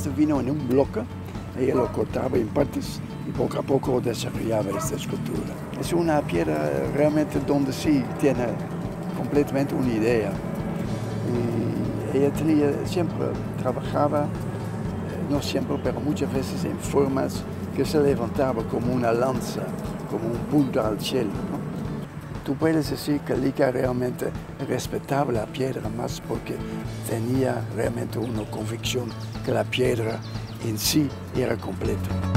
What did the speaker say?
pequeño en un bloque, ella lo cortaba en partes y poco a poco desarrollaba esta escultura. Es una piedra realmente donde sí tiene completamente una idea. Y ella tenía, siempre trabajaba, eh, no siempre, pero muchas veces en formas que se levantaba como una lanza, como un punto al cielo. Tú puedes decir que Lika realmente respetaba la piedra más porque tenía realmente una convicción que la piedra en sí era completa.